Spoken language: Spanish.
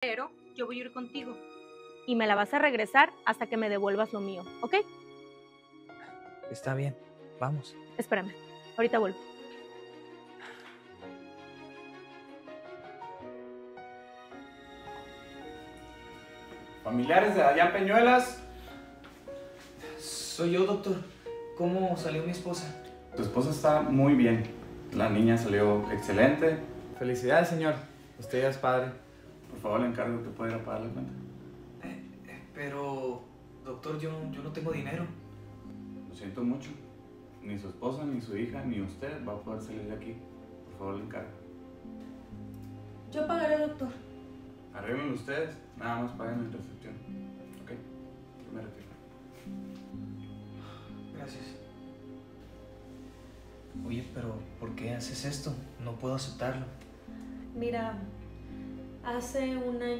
Pero yo voy a ir contigo. Y me la vas a regresar hasta que me devuelvas lo mío, ¿ok? Está bien, vamos. Espérame, ahorita vuelvo. Familiares de allá en Peñuelas. Soy yo, doctor. ¿Cómo salió mi esposa? Tu esposa está muy bien. La niña salió excelente. Felicidades, señor. Usted ya es padre. Por favor, le encargo que pueda ir a pagar la cuenta. Eh, eh, pero, doctor, yo, yo no tengo dinero. Lo siento mucho. Ni su esposa, ni su hija, ni usted va a poder salir de aquí. Por favor, le encargo. Yo pagaré, doctor. Arreglen ustedes, nada más paguen en recepción. ¿Ok? Yo me retiro. Gracias. Oye, pero ¿por qué haces esto? No puedo aceptarlo. Mira, hace un año